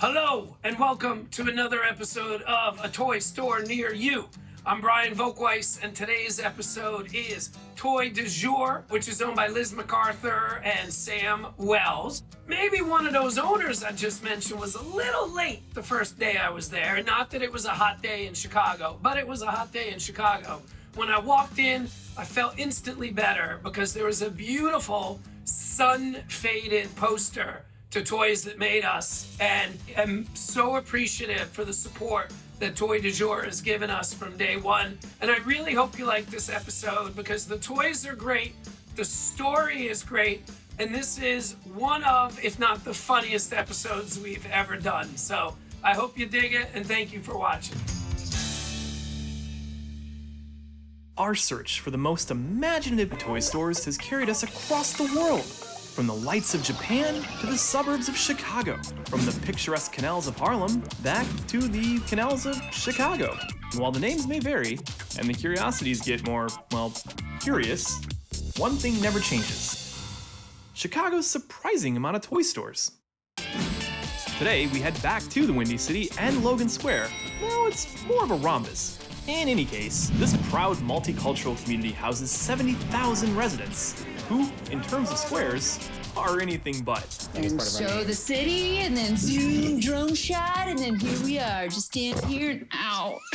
Hello, and welcome to another episode of A Toy Store Near You. I'm Brian Volkweiss, and today's episode is Toy de Jour, which is owned by Liz MacArthur and Sam Wells. Maybe one of those owners I just mentioned was a little late the first day I was there. Not that it was a hot day in Chicago, but it was a hot day in Chicago. When I walked in, I felt instantly better because there was a beautiful sun faded poster to Toys That Made Us, and am so appreciative for the support that Toy de Jour has given us from day one. And I really hope you like this episode because the toys are great, the story is great, and this is one of, if not the funniest episodes we've ever done. So I hope you dig it, and thank you for watching. Our search for the most imaginative toy stores has carried us across the world. From the lights of Japan to the suburbs of Chicago. From the picturesque canals of Haarlem back to the canals of Chicago. And while the names may vary, and the curiosities get more, well, curious, one thing never changes Chicago's surprising amount of toy stores. Today, we head back to the Windy City and Logan Square. Now it's more of a rhombus. In any case, this proud multicultural community houses 70,000 residents, who, in terms of squares, are anything but. and show the city, and then zoom, drone shot, and then here we are, just in here. And, out.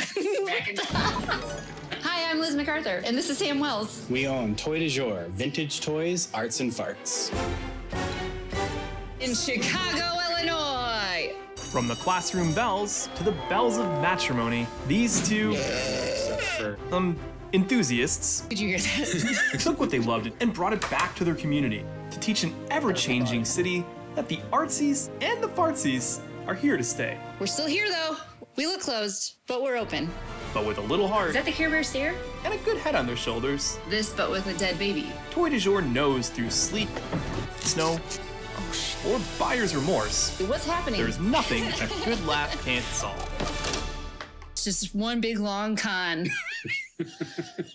Hi, I'm Liz MacArthur, and this is Sam Wells. We own Toy de Jour, vintage toys, arts, and farts. In Chicago, Illinois. From the classroom bells to the bells of matrimony, these two, For um, enthusiasts Did you hear that? took what they loved and brought it back to their community to teach an ever changing city that the artsies and the fartsies are here to stay. we're still here, though. We look closed, but we're open. But with a little heart Is that the Care Bear stair? and a good head on their shoulders, This, but with a dead baby. Toy de Jour knows through sleep, snow, or buyer's remorse, What's happening? there's nothing a good laugh can't solve. It's just one big long con. We've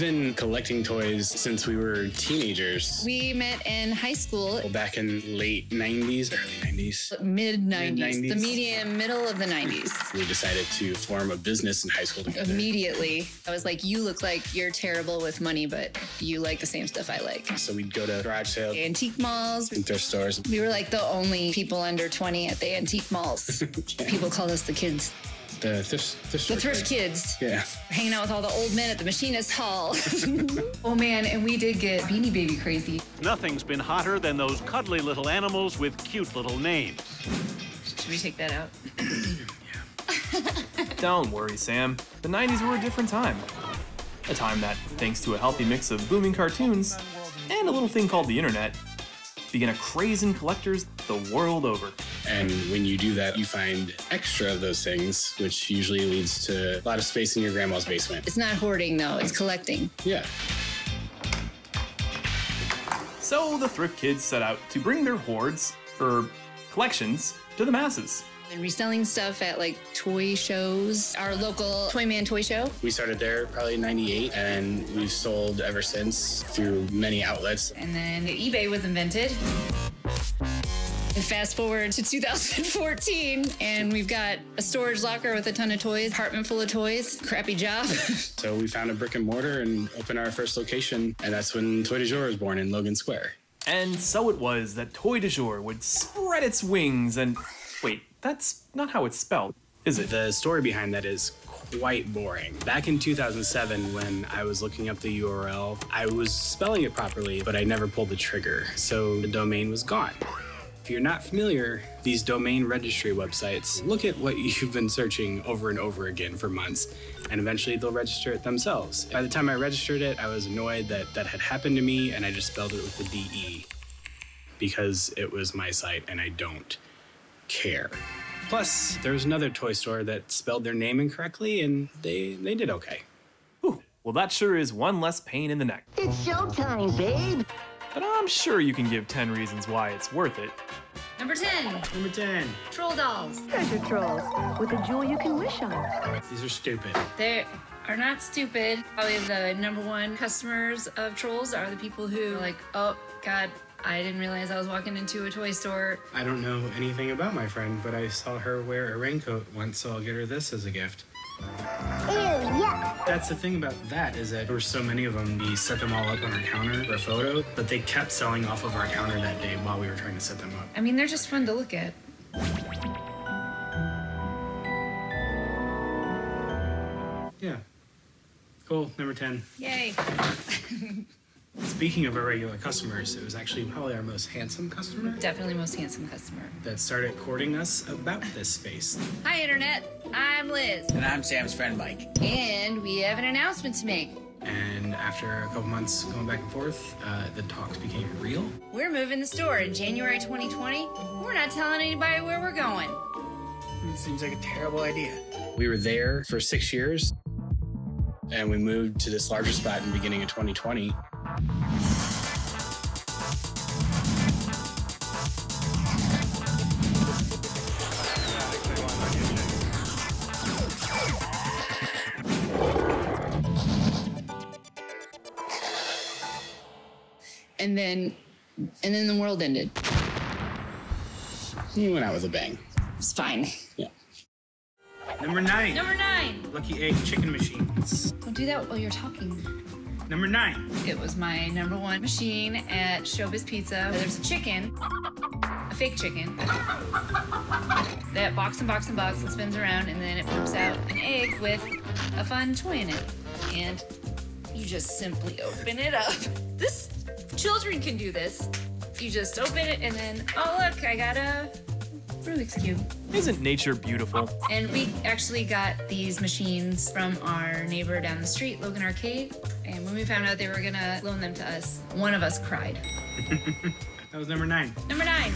been collecting toys since we were teenagers. we met in high school, Well, back in late 90s, early 90s. mid 90s, the medium, middle of the 90s. We decided to form a business in high school together. Immediately, I was like, You look like you're terrible with money, but you like the same stuff I like. So we'd go to garage sales, Antique malls. and thrift stores. We were like the only people under 20 at the antique malls. People called us the kids, The thrift, thrift the store thrift kids. Yeah. Hanging out with all the old men at the machinist hall. oh man, and we did get Beanie Baby crazy. Nothing's been hotter than those cuddly little animals with cute little names. Should we take that out? Don't worry, Sam. The 90s were a different time. A time that, thanks to a healthy mix of booming cartoons and a little thing called the internet, began a craze in collectors the world over. And when you do that, you find extra of those things, which usually leads to a lot of space in your grandma's basement. It's not hoarding though, it's collecting. Yeah. So the thrift kids set out to bring their hoards, or collections, to the masses. And reselling stuff at like toy shows. Our local Toy Man Toy Show. We started there probably in 98, and we've sold ever since through many outlets. And then eBay was invented. And fast forward to 2014, and we've got a storage locker with a ton of toys, apartment full of toys, crappy job. So we found a brick and mortar and opened our first location, and that's when Toy de Jour was born in Logan Square. And so it was that Toy de Jour would spread its wings and. Wait, that's not how it's spelled, is it? The story behind that is quite boring. Back in 2007, when I was looking up the URL, I was spelling it properly, but I never pulled the trigger, so the domain was gone. If you're not familiar, these domain registry websites look at what you've been searching over and over again for months, and eventually they'll register it themselves. By the time I registered it, I was annoyed that that had happened to me, and I just spelled it with a DE because it was my site and I don't care. Plus, there was another toy store that spelled their name incorrectly, and they they did okay. Whew. Well, Well, that sure is one less pain in the neck. It's showtime, babe. But I'm sure you can give 10 reasons why it's worth it. Number 10, Number 10. troll dolls. Treasure trolls with a jewel you can wish on. These are stupid. They are not stupid. Probably the number one customers of trolls are the people who are like, oh, God, I didn't realize I was walking into a toy store. I don't know anything about my friend, but I saw her wear a raincoat once, so I'll get her this as a gift. Ew, yuck. That's the thing about that is that there were so many of them. We set them all up on our counter for a photo, but they kept selling off of our counter that day while we were trying to set them up. I mean, they're just fun to look at. Yeah. Cool. Number 10. Yay. Speaking of our regular customers, it was actually probably our most handsome customer Definitely most handsome customer. that started courting us about this space. Hi, Internet. I'm Liz. And I'm Sam's friend Mike. And we have an announcement to make. And after a couple months going back and forth, uh, the talks became real. We're moving the store in January 2020. We're not telling anybody where we're going. It seems like a terrible idea. We were there for six years, and we moved to this larger spot in the beginning of 2020. And then, and then the world ended. We went out with a bang. It's fine. Yeah. Number nine. Number nine. Lucky Egg Chicken Machines. Don't do that while you're talking. Number nine. It was my number one machine at Showbiz Pizza. There's a chicken, a fake chicken, that box and box and box and spins around, and then it poops out an egg with a fun toy in it. And you just simply open it up. This, children can do this. You just open it and then, oh look, I got a Rubik's Cube. Isn't nature beautiful? And we actually got these machines from our neighbor down the street, Logan Arcade. And when we found out they were gonna loan them to us, one of us cried. That was number nine. Number nine.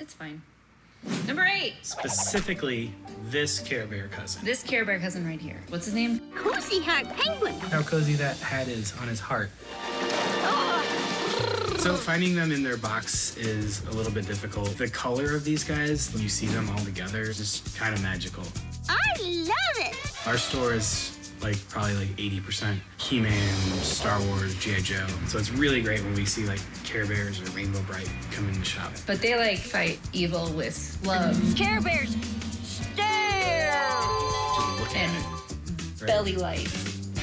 It's fine. Number eight. Specifically, this Care Bear cousin. This Care Bear cousin right here. What's his name? Cozy Heart Penguin. How cozy that hat is on his heart. So finding them in their box is a little bit difficult. The color of these guys, when you see them all together, is just kind of magical. I love it. Our store is like probably like 80% He-Man, Star Wars, G.I. Joe. So it's really great when we see like Care Bears or Rainbow Brite come in the shop. But they like fight evil with love Care Bears, belly light.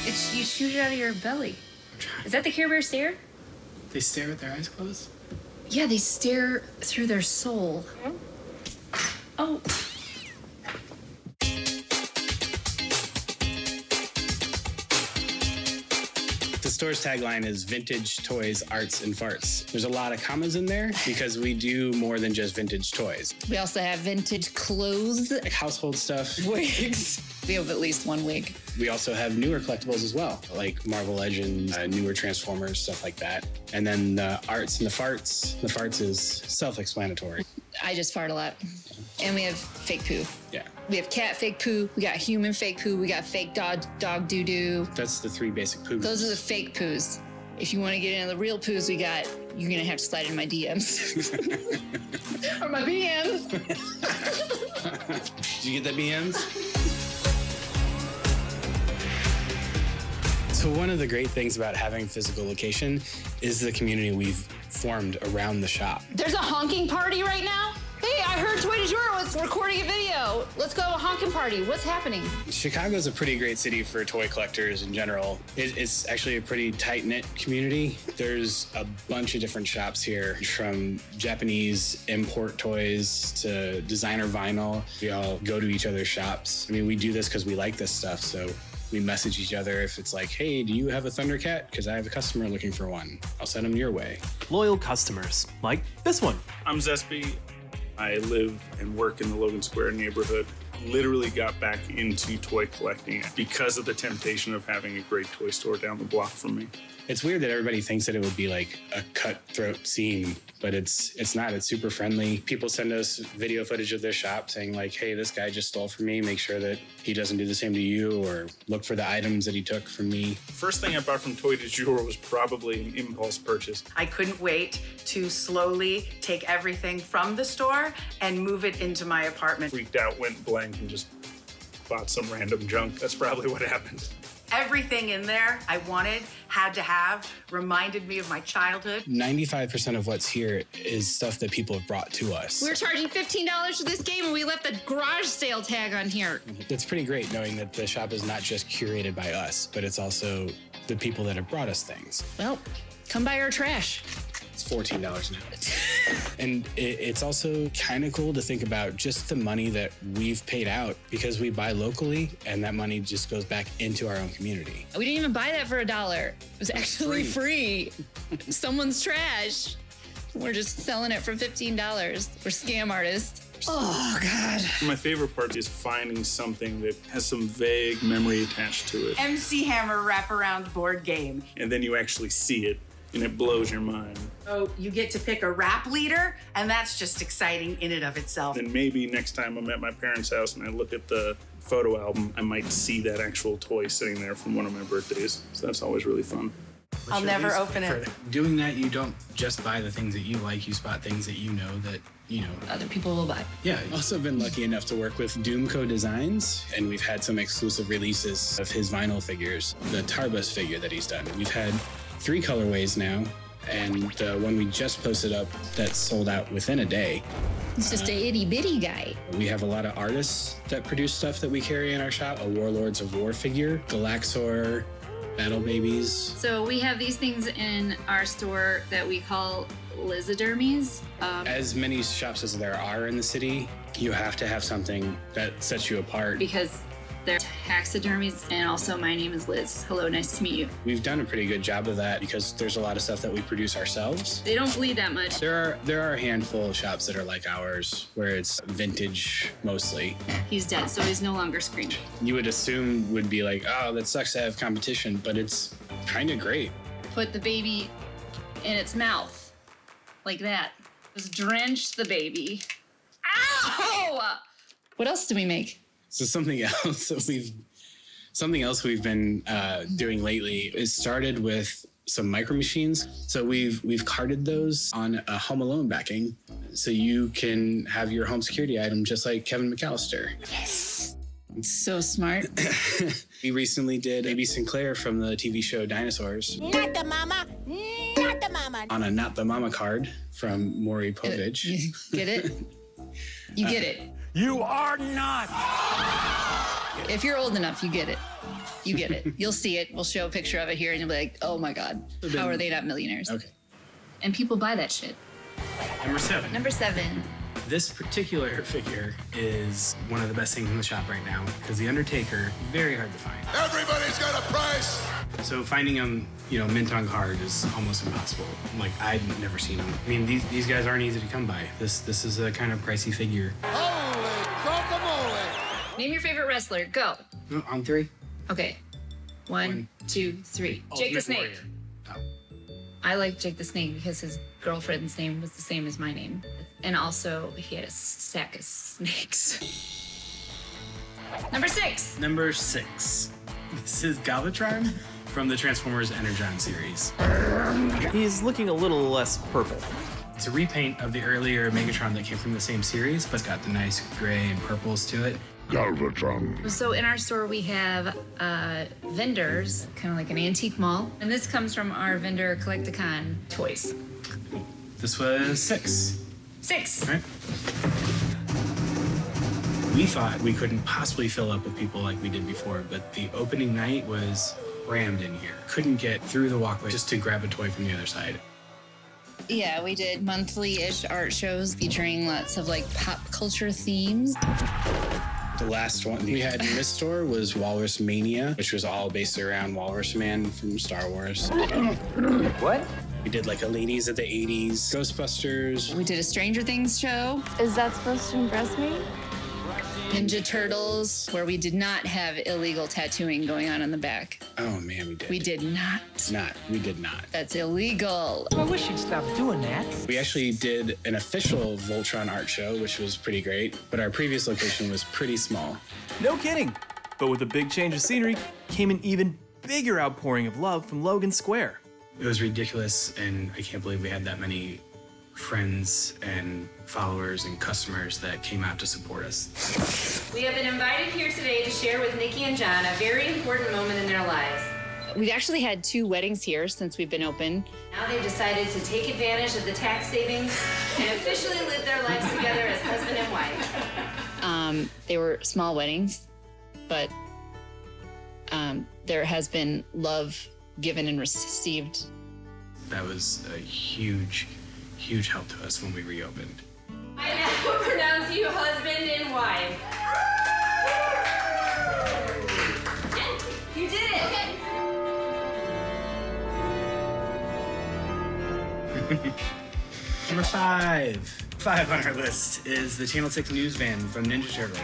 It's you shoot it out of your belly. Is that the Care Bear stare? They stare with their eyes closed. Yeah, they stare through their soul. Mm-hmm. Oh. Store's tagline is vintage toys, arts, and farts. There's a lot of commas in there because we do more than just vintage toys. We also have vintage clothes, Like household stuff. wigs. We have at least one wig. We also have newer collectibles as well, like Marvel Legends, uh, newer Transformers, stuff like that. And then the arts and the farts. The farts is self explanatory. I just fart a lot. And we have fake poo. Yeah. We have cat fake poo. We got human fake poo. We got fake dog dog doo doo. That's the three basic poos. Those are the fake poos. If you want to get into the real poos we got, you're gonna have to slide in my DMs or my BMs. Did you get the BMs? So one of the great things about having physical location is the community we've formed around the shop. There's a honking party right now. Hey, I heard Toy de Jour was recording a video. Let's go to a honking party. What's happening? Chicago's a pretty great city for toy collectors in general. It, it's actually a pretty tight knit community. There's a bunch of different shops here, from Japanese import toys to designer vinyl. We all go to each other's shops. I mean, we do this because we like this stuff, so we message each other if it's like, hey, do you have a Thundercat? Because I have a customer looking for one. I'll send them your way. Loyal customers, like this one. I'm Zespi. I live and work in the Logan Square neighborhood. literally got back into toy collecting because of the temptation of having a great toy store down the block from me. It's weird that everybody thinks that it would be like a cutthroat scene, but it's it's not. It's super friendly. People send us video footage of their shop saying like, "Hey, this guy just stole from me. Make sure that he doesn't do the same to you, or look for the items that he took from me." First thing I bought from Toy de Jour was probably an impulse purchase. I couldn't wait to slowly take everything from the store and move it into my apartment. Freaked out, went blank, and just bought some random junk. That's probably what happened. Everything in there I wanted, had to have, reminded me of my childhood. 95% of what's here is stuff that people have brought to us. We're charging $15 for this game and we left the garage sale tag on here. It's pretty great knowing that the shop is not just curated by us, but it's also the people that have brought us things. Well, come buy our trash. It's $14 now. and it, it's also kind of cool to think about just the money that we've paid out because we buy locally and that money just goes back into our own community. We didn't even buy that for a dollar. It was actually free. Someone's trash. We're just selling it for $15. We're scam artists. Oh, God. My favorite part is finding something that has some vague memory attached to it. MC Hammer wraparound board game. And then you actually see it and it blows your mind. Oh, you get to pick a rap leader, and that's just exciting in and of itself. And maybe next time I'm at my parents' house and I look at the photo album, I might see that actual toy sitting there from one of my birthdays. So that's always really fun. I'll never open it. Doing that, you don't just buy the things that you like, you spot things that you know that, you know, Other people will buy. Yeah, I've also been lucky enough to work with Doomco Designs, and we've had some exclusive releases of his vinyl figures. The Tarbus figure that he's done. We've had three colorways now, and the one we just posted up that sold out within a day. It's just a itty bitty guy. We have a lot of artists that produce stuff that we carry in our shop. A Warlords of War figure, Galaxor, Battle Babies. So we have these things in our store that we call lizidermies. Um, As many shops as there are in the city, you have to have something that sets you apart. because they're taxidermies, and also my name is Liz. Hello, nice to meet you. We've done a pretty good job of that because there's a lot of stuff that we produce ourselves. They don't bleed that much. There are there are a handful of shops that are like ours where it's vintage mostly. He's dead, so he's no longer screaming. You would assume would be like, oh, that sucks to have competition, but it's kind of great. Put the baby in its mouth, like that. Just drench the baby. Ow! What else do we make? So something else that we've something else we've been uh, doing lately is started with some micro machines. So we've we've carded those on a Home Alone backing, so you can have your home security item just like Kevin McCallister. Yes. So smart. We recently did Baby Sinclair from the TV show Dinosaurs Not the mama, not the mama. on a Not the Mama card from Maury You Povich. get it? You get it. You are not. If you're old enough, you get it. You get it. You'll see it. We'll show a picture of it here, and you'll be like, "Oh my god, how are they not millionaires?" Okay. And people buy that shit. Number seven. Number seven. This particular figure is one of the best things in the shop right now because the Undertaker very hard to find. Everybody's got a price. So finding him, you know, mint on card is almost impossible. Like I'd never seen him. I mean, these these guys aren't easy to come by. This this is a kind of pricey figure. Holy guacamole. Name your favorite wrestler. Go. Mm, on three. Okay. One, two, three. Oh, Jake the Snake. Warrior. Oh. I like Jake the Snake because his girlfriend's name was the same as my name. And also, he had a sack of snakes. Number six. Number six. This is Galvatron from the Transformers Energon series. He's looking a little less purple. It's a repaint of the earlier Megatron that came from the same series, but it's got the nice gray and purples to it. Galvatron. So in our store, we have uh, vendors, kind of like an antique mall. And this comes from our vendor Collecticon toys. This was six. Six. Right. We thought we couldn't possibly fill up with people like we did before, but the opening night was rammed in here. Couldn't get through the walkway just to grab a toy from the other side. Yeah, we did monthly-ish art shows featuring lots of like pop culture themes. The last one we had in this store was Walrus Mania, which was all based around Walrus Man from Star Wars. What? We did like a ladies of the 80s, Ghostbusters. We did a Stranger Things show. Is that supposed to impress me? Ninja Turtles, where we did not have illegal tattooing going on on the back. Oh man, we did. We did not. Not. We did not. That's illegal. I wish you'd stop doing that. We actually did an official Voltron art show, which was pretty great, but our previous location was pretty small. No kidding. But with a big change of scenery came an even bigger outpouring of love from Logan Square. It was ridiculous, and I can't believe we had that many friends and followers and customers that came out to support us. We have been invited here today to share with Nikki and John a very important moment in their lives. We've actually had two weddings here since we've been open. Now they've decided to take advantage of the tax savings and officially live their lives together as husband and wife. Um, they were small weddings, but um, there has been love given and received. That was a huge, huge help to us when we reopened. I now pronounce you husband and wife. You did it! Number five. Five on our list is the Channel 6 news van from Ninja Turtles.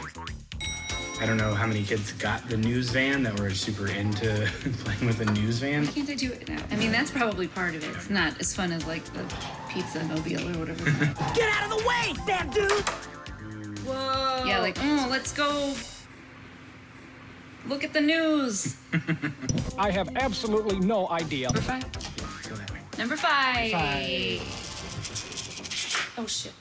I don't know how many kids got the news van that were super into playing with the news van. Why can't I do it now? I mean, that's probably part of it. It's not as fun as like the pizza mobile or whatever. Get out of the way, fat dude! Whoa. Yeah, like, oh, let's go look at the news. I have absolutely no idea. Number five. Go that. Number five. Five. Oh shit.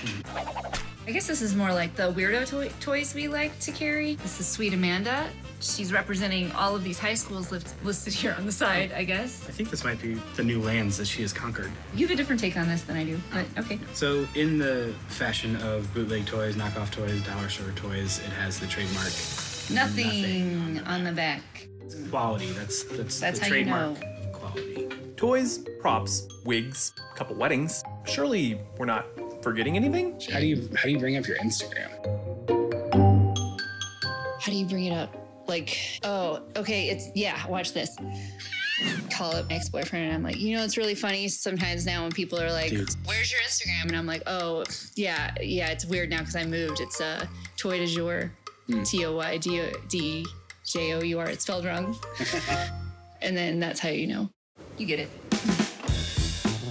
Hmm. I guess this is more like the weirdo toy- toys we like to carry. This is Sweet Amanda. She's representing all of these high schools li- listed here on the side, I guess. I think this might be the new lands that she has conquered. You have a different take on this than I do, oh. but okay. So, in the fashion of bootleg toys, knockoff toys, dollar store toys, it has the trademark Nothing, on the back. quality. That's that's, That's the how you trademark know. of quality. Toys, props, wigs, couple weddings. Surely we're not forgetting anything? How do you how do you bring up your Instagram? How do you bring it up? Like, oh, okay, it's yeah, watch this. Call up my ex-boyfriend and I'm like, you know, it's really funny sometimes now when people are like, Dude. Where's your Instagram? And I'm like, oh, yeah, yeah, it's weird now because I moved. It's uh Toy de Jour. T O Y D O D J O U R. It's spelled wrong. and then that's how you know. You get it.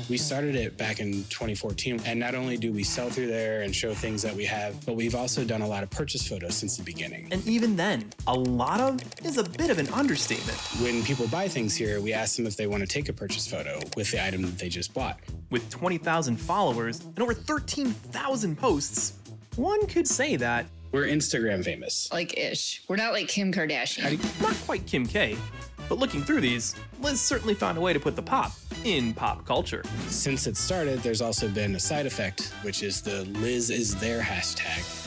We started it back in 2014, and not only do we sell through there and show things that we have, but we've also done a lot of purchase photos since the beginning. And even then, a lot of is a bit of an understatement. When people buy things here, we ask them if they want to take a purchase photo with the item that they just bought. With 20,000 followers and over 13,000 posts, one could say that We're Instagram famous. Like ish. We're not like Kim Kardashian. not quite Kim K, but looking through these, Liz certainly found a way to put the pop in pop culture. Since it started, there's also been a side effect, which is the Liz is there hashtag.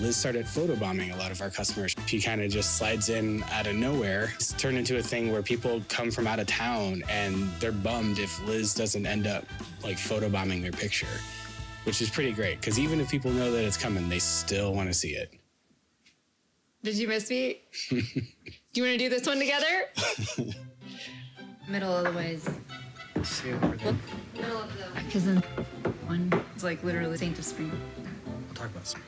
Liz started photobombing a lot of our customers. She kind of just slides in out of nowhere. It's turned into a thing where people come from out of town and they're bummed if Liz doesn't end up like photobombing their picture, which is pretty great because even if people know that it's coming, they still want to see it. Did you miss me? do you want to do this one together? Middle of the ways. See over there. Middle of the. Because then one is like literally Saint of Spring. We'll talk about some.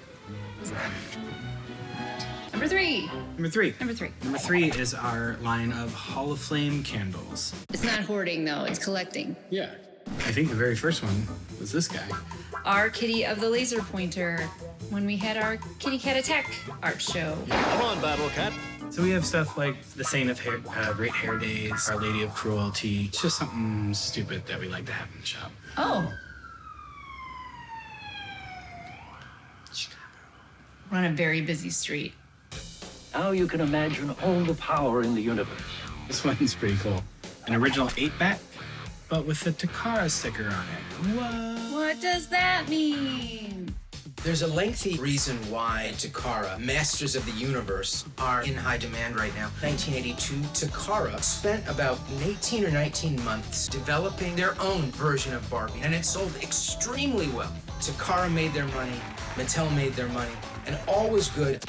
Number three. Number three. Number three. Number three is our line of Hall of Flame candles. It's not hoarding though, it's collecting. Yeah. I think the very first one was this guy. Our kitty of the laser pointer when we had our Kitty Cat Attack art show. Come on, Battle Cat. So we have stuff like the Saint of Hair, uh, Great Hair Days, Our Lady of Cruelty. It's just something stupid that we like to have in the shop. Oh. We're on a very busy street. Now you can imagine all the power in the universe. This one's pretty cool. An original 8-back, but with the Takara sticker on it. What? What does that mean? There's a lengthy reason why Takara, Masters of the Universe, are in high demand right now. 1982, Takara spent about 18 or 19 months developing their own version of Barbie, and it sold extremely well. Takara made their money, Mattel made their money, and all was good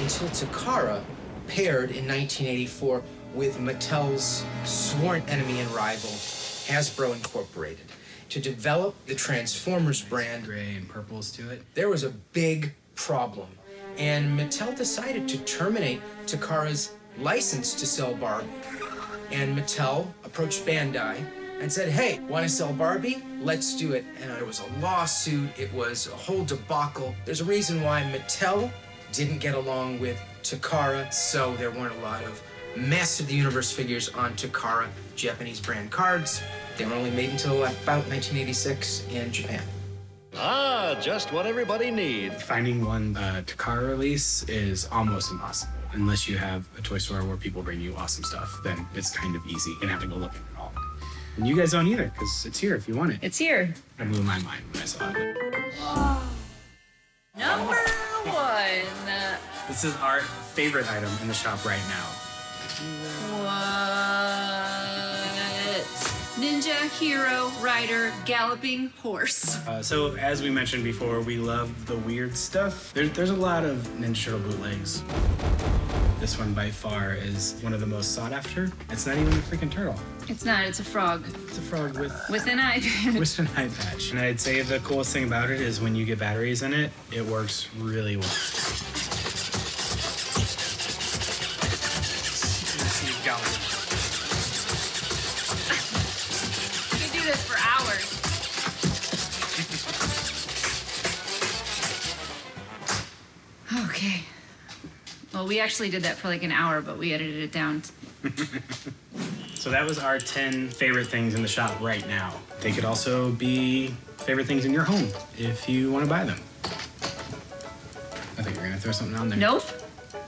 until Takara paired in 1984 with Mattel's sworn enemy and rival, Hasbro Incorporated, to develop the Transformers brand Gray and purples to it. there was a big problem, and Mattel decided to terminate Takara's license to sell Barbie. And Mattel approached Bandai and said, hey, want to sell Barbie? Let's do it. And there was a lawsuit, it was a whole debacle. There's a reason why Mattel didn't get along with Takara, so there weren't a lot of Master of the Universe figures on Takara Japanese brand cards. They were only made until about 1986 in Japan. Ah, just what everybody needs. Finding one uh, Takara release is almost impossible. Unless you have a toy store where people bring you awesome stuff, then it's kind of easy. You don't have to go looking at all. And you guys don't either, because it's here if you want it. It's here. I blew my mind when I saw it. Number one. This is our favorite item in the shop right now. Ninja Hero Rider Galloping Horse. Uh, so, as we mentioned before, we love the weird stuff. There, there's a lot of Ninja Turtle bootlegs. This one by far is one of the most sought after. It's not even a freaking turtle. It's not, it's a frog. It's a frog with With an eye patch. with an eye patch. And I'd say the coolest thing about it is when you get batteries in it, it works really well. We actually did that for like an hour, but we edited it down. So that was our 10 favorite things in the shop right now. They could also be favorite things in your home if you want to buy them. I think you're gonna throw something on there. Nope.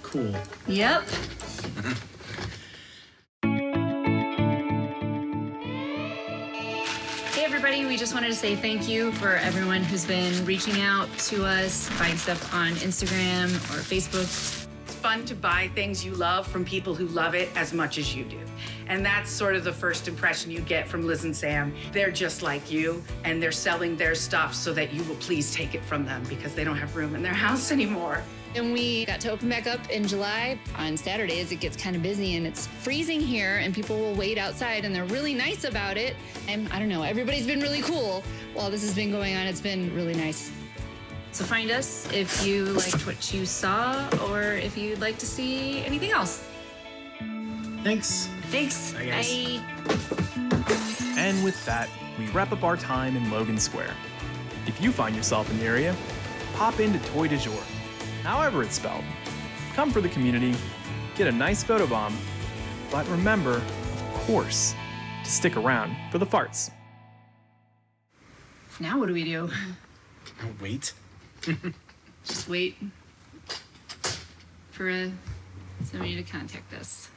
Cool. Yep. Hey everybody, we just wanted to say thank you for everyone who's been reaching out to us, buying stuff on Instagram or Facebook. Fun to buy things you love from people who love it as much as you do. And that's sort of the first impression you get from Liz and Sam. They're just like you, and they're selling their stuff so that you will please take it from them because they don't have room in their house anymore. And we got to open back up in July. On Saturdays, it gets kind of busy and it's freezing here, and people will wait outside and they're really nice about it. And I don't know, everybody's been really cool while this has been going on. It's been really nice. So find us if you liked what you saw or if you'd like to see anything else. Thanks. Thanks. Bye, guys. Bye. And with that, we wrap up our time in Logan Square. If you find yourself in the area, pop into Toy de Jour, however it's spelled. Come for the community, get a nice photo bomb, but remember, of course, to stick around for the farts. Now what do we do? Wait. Just wait for uh, somebody to contact us.